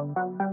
Và các bạn.